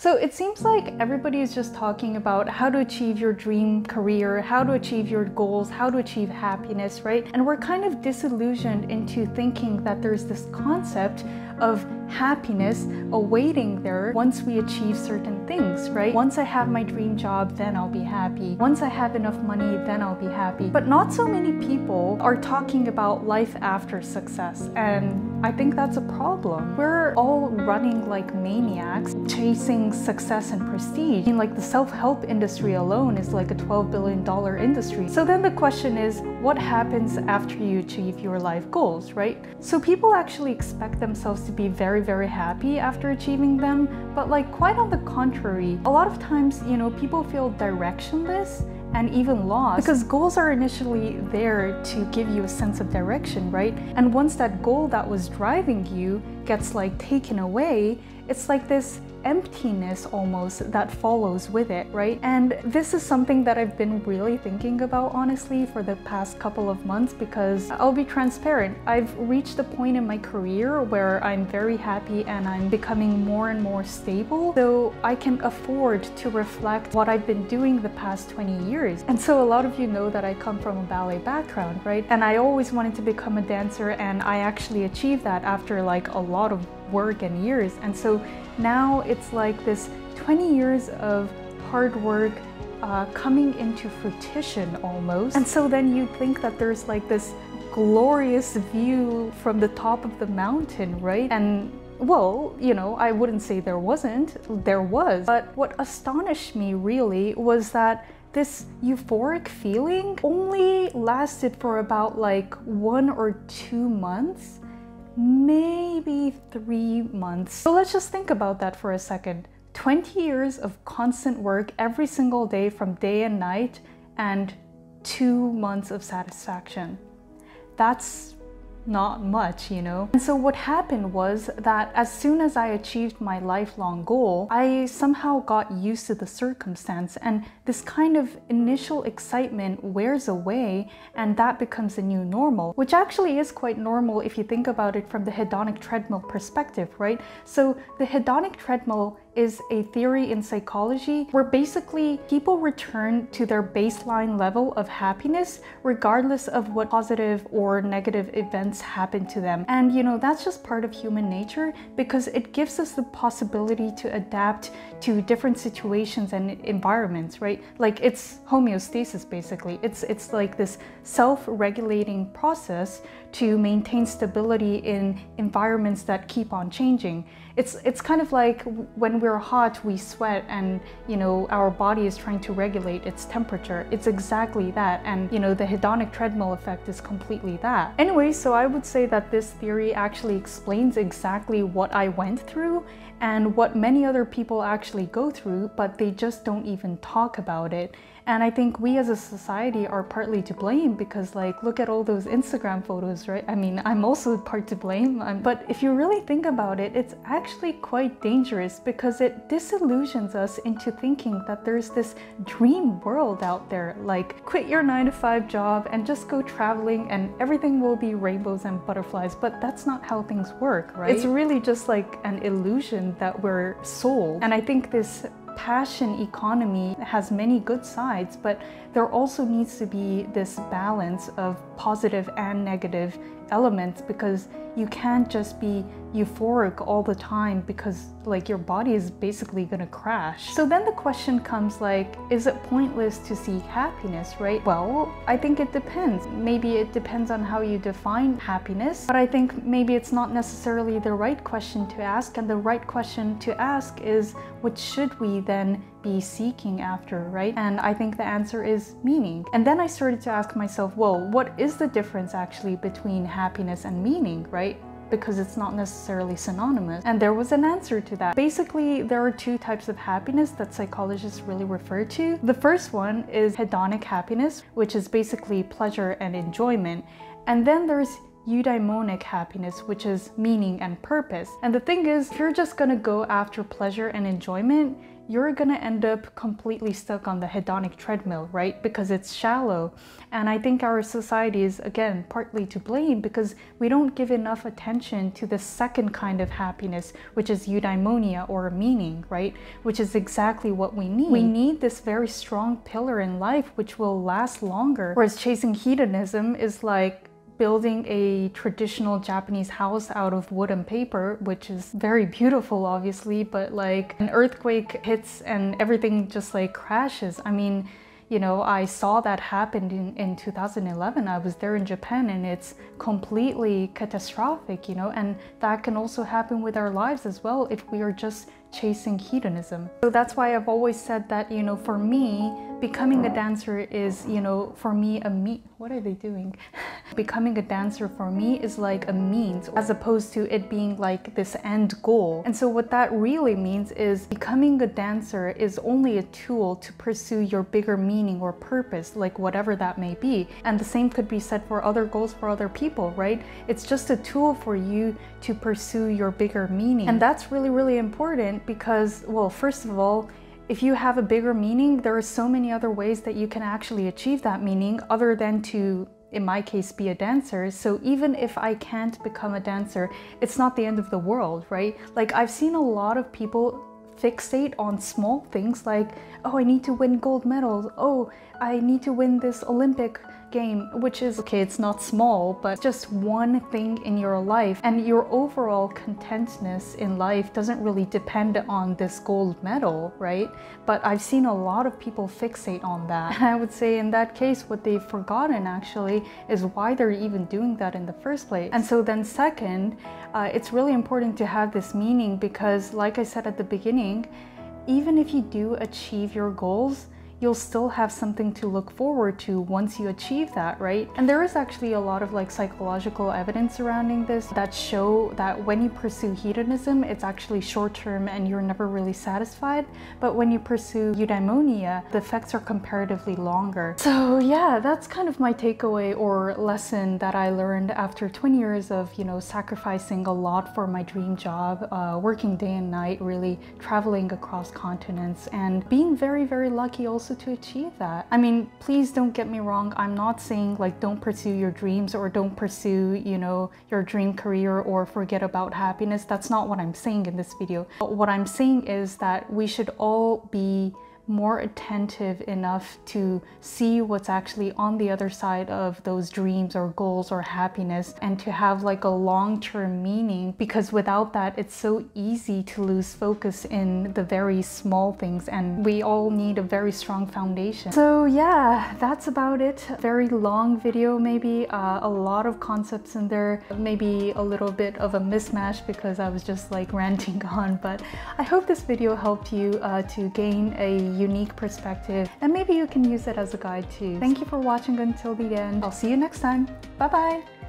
So it seems like everybody is just talking about how to achieve your dream career, how to achieve your goals, how to achieve happiness, right? And we're kind of disillusioned into thinking that there's this concept of happiness awaiting there once we achieve certain things, right? Once I have my dream job, then I'll be happy. Once I have enough money, then I'll be happy. But not so many people are talking about life after success. And I think that's a problem. We're all running like maniacs, chasing success and prestige. I mean, like the self-help industry alone is like a $12 billion industry. So then the question is, what happens after you achieve your life goals, right? So people actually expect themselves to be very very, happy after achieving them. But like quite on the contrary, a lot of times, you know, people feel directionless and even lost because goals are initially there to give you a sense of direction, right? And once that goal that was driving you gets like taken away, it's like this emptiness almost that follows with it, right? And this is something that I've been really thinking about honestly for the past couple of months because I'll be transparent. I've reached a point in my career where I'm very happy and I'm becoming more and more stable, so I can afford to reflect what I've been doing the past 20 years. And so a lot of you know that I come from a ballet background, right? And I always wanted to become a dancer and I actually achieved that after like a lot of work and years. And so now it's like this 20 years of hard work uh, coming into fruition almost. And so then you think that there's like this glorious view from the top of the mountain, right? And well, you know, I wouldn't say there wasn't, there was. But what astonished me really was that this euphoric feeling only lasted for about like one or two months maybe three months. So let's just think about that for a second. 20 years of constant work every single day from day and night and two months of satisfaction. That's not much, you know? And so what happened was that as soon as I achieved my lifelong goal, I somehow got used to the circumstance and this kind of initial excitement wears away and that becomes a new normal, which actually is quite normal if you think about it from the hedonic treadmill perspective, right? So the hedonic treadmill is a theory in psychology where basically people return to their baseline level of happiness regardless of what positive or negative events happen to them. And you know, that's just part of human nature because it gives us the possibility to adapt to different situations and environments, right? Like it's homeostasis basically. It's it's like this self-regulating process to maintain stability in environments that keep on changing. It's, it's kind of like when we're hot, we sweat and, you know, our body is trying to regulate its temperature. It's exactly that. And, you know, the hedonic treadmill effect is completely that. Anyway, so I would say that this theory actually explains exactly what I went through and what many other people actually go through, but they just don't even talk about it. And I think we as a society are partly to blame because like, look at all those Instagram photos, right? I mean, I'm also part to blame, I'm, but if you really think about it, it's actually quite dangerous because it disillusions us into thinking that there's this dream world out there, like quit your nine to five job and just go traveling and everything will be rainbows and butterflies, but that's not how things work, right? It's really just like an illusion that we're sold. And I think this passion economy has many good sides, but there also needs to be this balance of positive and negative elements because you can't just be euphoric all the time because like your body is basically gonna crash. So then the question comes like, is it pointless to seek happiness, right? Well, I think it depends. Maybe it depends on how you define happiness, but I think maybe it's not necessarily the right question to ask and the right question to ask is what should we then be seeking after, right? And I think the answer is meaning. And then I started to ask myself, well, what is the difference actually between happiness and meaning, right? Because it's not necessarily synonymous. And there was an answer to that. Basically, there are two types of happiness that psychologists really refer to. The first one is hedonic happiness, which is basically pleasure and enjoyment. And then there's eudaimonic happiness, which is meaning and purpose. And the thing is, if you're just gonna go after pleasure and enjoyment, you're gonna end up completely stuck on the hedonic treadmill, right? Because it's shallow. And I think our society is, again, partly to blame because we don't give enough attention to the second kind of happiness, which is eudaimonia or meaning, right? Which is exactly what we need. We need this very strong pillar in life which will last longer. Whereas chasing hedonism is like building a traditional Japanese house out of wood and paper, which is very beautiful, obviously, but like an earthquake hits and everything just like crashes. I mean, you know, I saw that happen in, in 2011. I was there in Japan and it's completely catastrophic, you know, and that can also happen with our lives as well if we are just chasing hedonism. So that's why I've always said that, you know, for me, becoming a dancer is, you know, for me a me. What are they doing? becoming a dancer for me is like a means as opposed to it being like this end goal. And so what that really means is becoming a dancer is only a tool to pursue your bigger meaning or purpose, like whatever that may be. And the same could be said for other goals for other people, right? It's just a tool for you to pursue your bigger meaning. And that's really, really because, well, first of all, if you have a bigger meaning, there are so many other ways that you can actually achieve that meaning other than to, in my case, be a dancer. So even if I can't become a dancer, it's not the end of the world, right? Like I've seen a lot of people fixate on small things like, oh, I need to win gold medals. Oh, I need to win this Olympic game, which is okay, it's not small, but just one thing in your life. And your overall contentness in life doesn't really depend on this gold medal, right? But I've seen a lot of people fixate on that. And I would say in that case, what they've forgotten actually is why they're even doing that in the first place. And so then second, uh, it's really important to have this meaning because like I said at the beginning, even if you do achieve your goals, you'll still have something to look forward to once you achieve that, right? And there is actually a lot of like psychological evidence surrounding this that show that when you pursue hedonism, it's actually short term and you're never really satisfied. But when you pursue eudaimonia, the effects are comparatively longer. So yeah, that's kind of my takeaway or lesson that I learned after 20 years of, you know, sacrificing a lot for my dream job, uh, working day and night, really traveling across continents and being very, very lucky also also to achieve that. I mean, please don't get me wrong. I'm not saying like don't pursue your dreams or don't pursue, you know, your dream career or forget about happiness. That's not what I'm saying in this video. But what I'm saying is that we should all be more attentive enough to see what's actually on the other side of those dreams or goals or happiness and to have like a long-term meaning because without that it's so easy to lose focus in the very small things and we all need a very strong foundation. So yeah, that's about it. Very long video maybe, uh, a lot of concepts in there, maybe a little bit of a mismatch because I was just like ranting on but I hope this video helped you uh, to gain a unique perspective and maybe you can use it as a guide too. Thank you for watching until the end. I'll see you next time. Bye bye!